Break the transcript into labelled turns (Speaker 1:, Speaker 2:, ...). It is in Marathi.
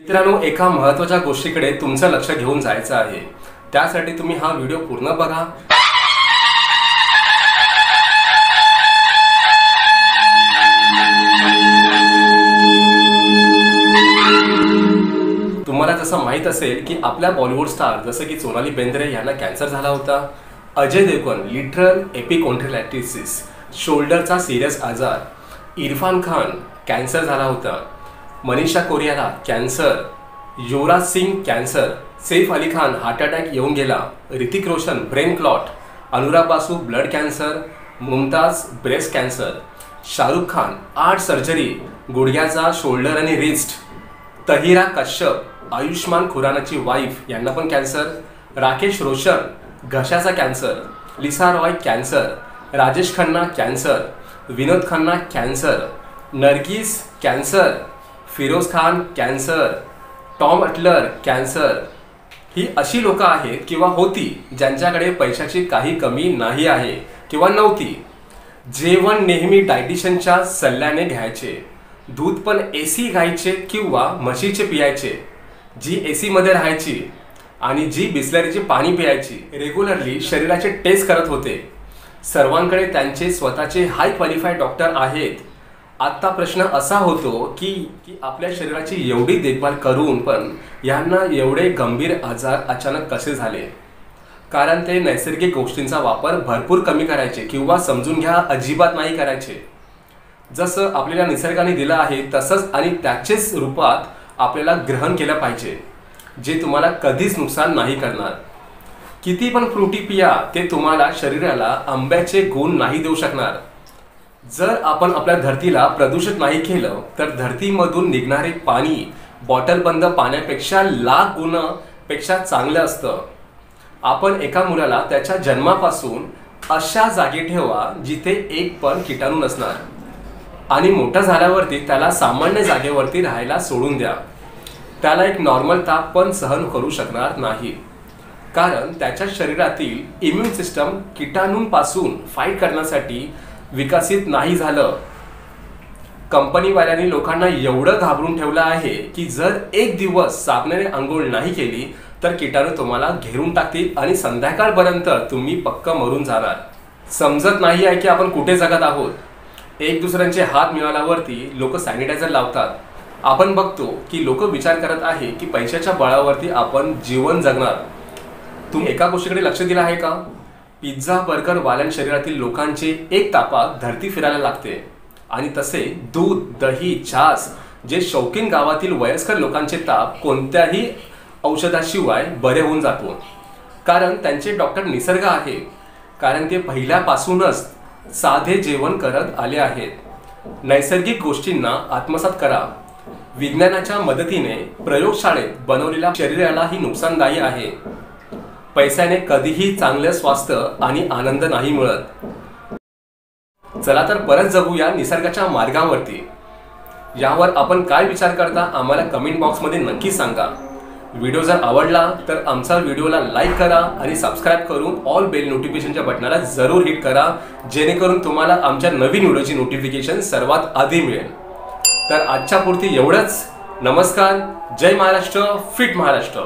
Speaker 1: मित्रांनो एका महत्त्वाच्या गोष्टीकडे तुमचं लक्ष घेऊन जायचं आहे. त्यासाठी तुम्ही हा व्हिडिओ पूर्ण बघा. तुम्हाला जसं माहीत असेल की आपल्या बॉलिवूड स्टार जसं की सोनाली बेंद्रे यांना कॅन्सर झाला होता. अजय देवगन लिटरल एपिकॉन्ट्रिलॅटिसिस शोल्डरचा सिरियस आजार. इरफान खान कॅन्सर झाला होता. मनीषा कोरियाला cancer Yuvraj Singh cancer Saif Ali Khan heart attack येऊन गेला Hrithik Roshan brain clot Anurag Basu blood cancer Mumtaz breast cancer Shahrukh Khan आठ सर्जरी गुडघ्याचा शोल्डर आणि रिस्ट तहिरा कश्यप आयुष्मान खुरानाची वाईफ यांना पण cancer Rakesh Roshan घशाचा cancer Lisa Ray cancer Rajesh Khanna cancer Vinod Khanna cancer Nargis cancer Firoz Khan cancer Tom Alter cancer ही अशी लोक आहेत किंवा होती ज्यांच्याकडे पैशाची काही कमी नाही आहे किंवा नव्हती. जेवण नेहमी डायटिशियनच्या सल्ल्याने घ्यायचे. दूध पण ए सी घ्यायचे किंवा म्हशीचे पियायचे. जी ए मध्ये राहायची आणि जी बिस्लरीचे पाणी पियायची रेग्युलरली शरीराचे टेस्ट करत होते. सर्वांकडे त्यांचे स्वतःचे हाय क्वालिफाईड डॉक्टर आहेत. आत्ता प्रश्न असा होतो की की आपल्या शरीराची एवढी देखभाल करून पण यांना एवढे गंभीर आजार अचानक कसे झाले? कारण ते नैसर्गिक गोष्टींचा वापर भरपूर कमी करायचे किंवा समजून घ्या अजिबात नाही करायचे. जसं आपल्याला निसर्गाने दिलं आहे तसंच आणि त्याचेच रूपात आपल्याला ग्रहण केलं पाहिजे जे तुम्हाला कधीच नुकसान नाही करणार. किती पण फ्रुटी पिया ते तुम्हाला शरीराला आंब्याचे गुण नाही देऊ शकणार. जर आपण आपल्या धरतीला प्रदूषित नाही केलं तर धरतीमधून निघणारे पाणी बॉटल बंद पाण्यापेक्षा लाख गुणापेक्षा चांगलं असतं. आपण एका मुलाला त्याच्या जन्मापासून अशा जागी ठेवा जिथे एक पण किटाणू नसणार. आणि मोठा झाल्यावरती त्याला सामान्य जागेवरती राहायला सोडून द्या. त्याला एक नॉर्मल ताप पण सहन करू शकणार नाही. कारण त्याच्या शरीरातील इम्युन सिस्टम किटाणूंपासून फाईट करण्यासाठी विकसित नाही झालं. कंपनीवाल्यांनी लोकांना एवढं घाबरून ठेवलं आहे की जर एक दिवस साबणाने आंघोळ नाही केली तर किटाणू तुम्हाला घेरून टाकतील आणि संध्याकाळपर्यंत तुम्ही पक्क मरून जाणार. समजत नाही आहे की आपण कुठे जगत आहोत. एक दुसऱ्यांचे हात मिळाल्यावरती लोक सॅनिटायझर लावतात. आपण बघतो की लोक विचार करत आहे की पैशाच्या बळावरती आपण जीवन जगणार. तुम्ही एका गोष्टीकडे लक्ष दिलं आहे का? पिझ्झा बर्गर वाल्यां शरीरातील लोकांचे एक तापात धरती फिरायला लागते. आणि तसे दूध दही छास जे शौकीन गावातील वयस्कर लोकांचे ताप कोणत्याही औषधाशिवाय बरे होऊन जातो. कारण त्यांचे डॉक्टर निसर्ग आहे. कारण ते पहिल्यापासूनच साधे जेवण करत आले आहेत. नैसर्गिक गोष्टींना आत्मसात करा. विज्ञानाच्या मदतीने प्रयोगशाळेत बनवलेल्या शरीरालाही नुकसानदायी आहे. पैशाने कधीही चांगलं स्वास्थ्य आणि आनंद नाही मिळत. चला तर परत जगूया निसर्गाच्या मार्गावरती. यावर आपण काय विचार करता आम्हाला कमेंट बॉक्समध्ये नक्की सांगा. व्हिडिओ जर आवडला तर आमचा व्हिडिओला लाईक करा आणि सबस्क्राईब करून ऑल बेल नोटिफिकेशनच्या बटनाला जरूर हिट करा जेणेकरून तुम्हाला आमच्या नवीन व्हिडिओची नोटिफिकेशन सर्वात आधी मिळेल. तर आजच्या पुरती एवढंच. नमस्कार. जय महाराष्ट्र. फिट महाराष्ट्र.